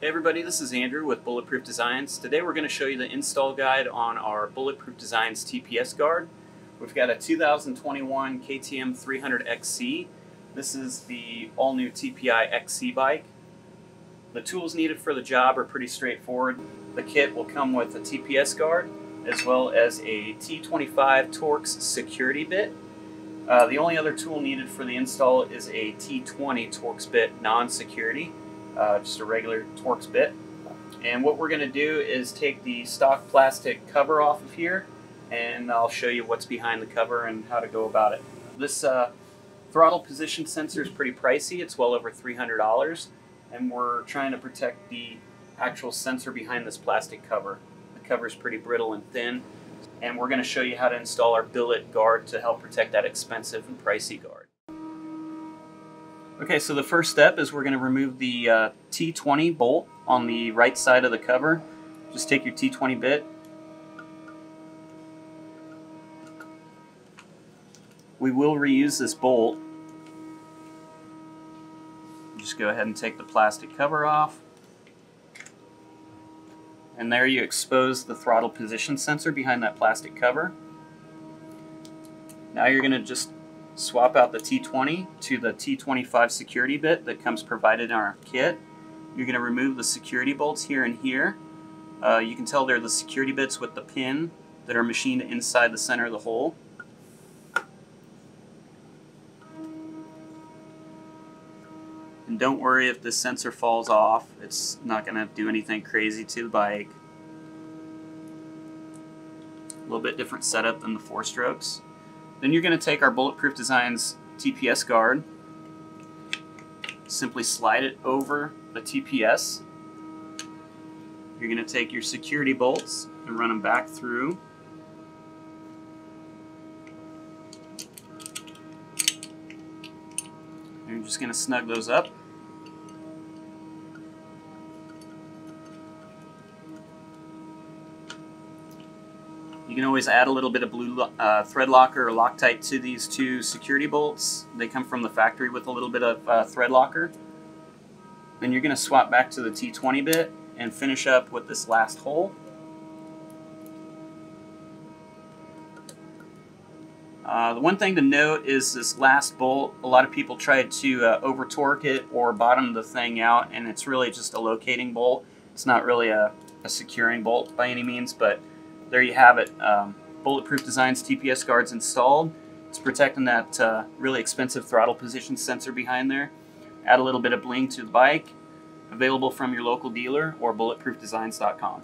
Hey everybody, this is Andrew with Bulletproof Designs. Today we're going to show you the install guide on our Bulletproof Designs TPS guard. We've got a 2021 KTM 300XC. This is the all-new TPI XC bike. The tools needed for the job are pretty straightforward. The kit will come with a TPS guard as well as a T25 Torx security bit. Uh, the only other tool needed for the install is a T20 Torx bit non-security uh, just a regular Torx bit. And what we're going to do is take the stock plastic cover off of here and I'll show you what's behind the cover and how to go about it. This uh, throttle position sensor is pretty pricey. It's well over $300 and we're trying to protect the actual sensor behind this plastic cover. The cover is pretty brittle and thin and we're going to show you how to install our billet guard to help protect that expensive and pricey guard. Okay, so the first step is we're going to remove the uh, T20 bolt on the right side of the cover. Just take your T20 bit. We will reuse this bolt. Just go ahead and take the plastic cover off. And there you expose the throttle position sensor behind that plastic cover. Now you're going to just swap out the T20 to the T25 security bit that comes provided in our kit. You're going to remove the security bolts here and here. Uh, you can tell they're the security bits with the pin that are machined inside the center of the hole. And don't worry if this sensor falls off, it's not going to do anything crazy to the bike. A little bit different setup than the four strokes. Then you're going to take our Bulletproof Designs TPS guard, simply slide it over the TPS. You're going to take your security bolts and run them back through. You're just going to snug those up. You can always add a little bit of blue uh, thread locker or Loctite to these two security bolts. They come from the factory with a little bit of uh, thread locker. Then you're going to swap back to the T20 bit and finish up with this last hole. Uh, the one thing to note is this last bolt, a lot of people try to uh, over torque it or bottom the thing out and it's really just a locating bolt. It's not really a, a securing bolt by any means, but there you have it. Um, Bulletproof Designs TPS guards installed. It's protecting that uh, really expensive throttle position sensor behind there. Add a little bit of bling to the bike. Available from your local dealer or bulletproofdesigns.com.